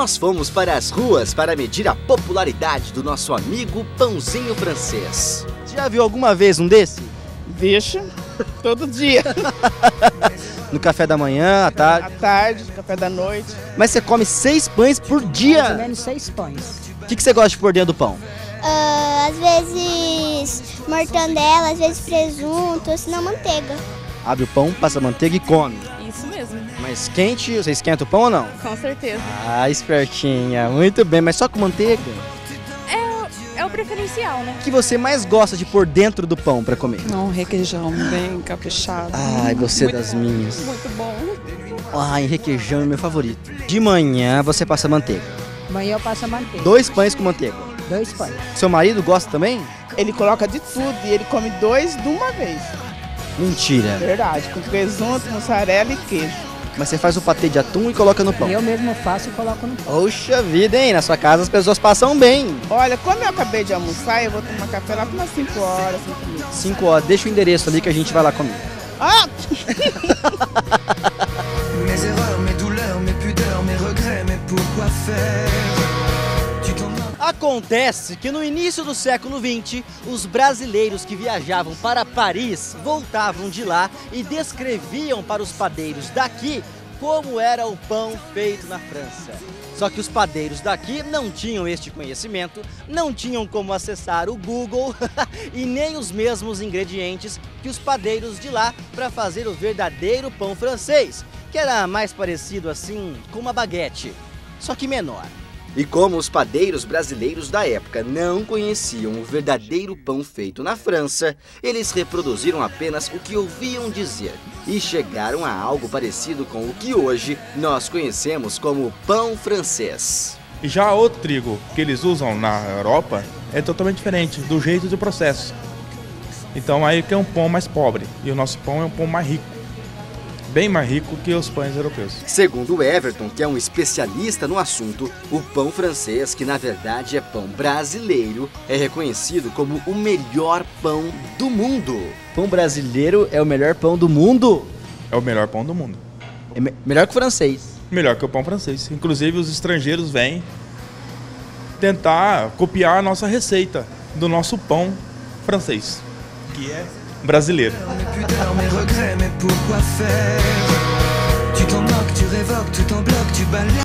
nós fomos para as ruas para medir a popularidade do nosso amigo pãozinho francês. Já viu alguma vez um desse? Vixe, todo dia. No café da manhã, à tarde. À tarde, café da noite. Mas você come seis pães por Mais ou dia. menos seis pães. O que, que você gosta de pôr dentro do pão? Ah, às vezes mortandela, às vezes presunto, ou senão manteiga. Abre o pão, passa manteiga e come. Mas quente, você esquenta o pão ou não? com certeza. Ah, espertinha. Muito bem, mas só com manteiga. É o preferencial, né? O que você mais gosta de pôr dentro do pão para comer? Um requeijão bem caprichado. Ai, você Muito das bom, minhas. Muito bom. Ai, requeijão é meu favorito. De manhã você passa manteiga. Amanhã eu passo a manteiga. Dois pães com manteiga. Dois pães. Seu marido gosta também? Ele coloca de tudo e ele come dois de uma vez. Mentira. Verdade, com presunto, mussarela e queijo. Mas você faz o patê de atum e coloca no pão. Eu mesmo faço e coloco no pão. Poxa vida, hein? Na sua casa as pessoas passam bem. Olha, como eu acabei de almoçar, eu vou tomar café lá por umas 5 horas, 5 minutos. Cinco horas. Deixa o endereço ali que a gente vai lá comer. Ah! Mes erreurs, mes douleurs, mes pudeurs, mes regrets, mais pourquoi faire Acontece que no início do século XX, os brasileiros que viajavam para Paris voltavam de lá e descreviam para os padeiros daqui como era o pão feito na França. Só que os padeiros daqui não tinham este conhecimento, não tinham como acessar o Google e nem os mesmos ingredientes que os padeiros de lá para fazer o verdadeiro pão francês, que era mais parecido assim com uma baguete, só que menor. E como os padeiros brasileiros da época não conheciam o verdadeiro pão feito na França, eles reproduziram apenas o que ouviam dizer e chegaram a algo parecido com o que hoje nós conhecemos como pão francês. Já o trigo que eles usam na Europa é totalmente diferente do jeito do processo. Então aí que é um pão mais pobre e o nosso pão é um pão mais rico, bem mais rico que os pães europeus. Segundo o Everton, que é um especialista no assunto, o pão francês, que na verdade é pão brasileiro, é reconhecido como o melhor pão do mundo. Pão brasileiro é o melhor pão do mundo. É o melhor pão do mundo, É me- melhor que o francês. melhor que o pão francês. Inclusive os estrangeiros vêm tentar copiar a nossa receita do nosso pão francês, que é brasileiro.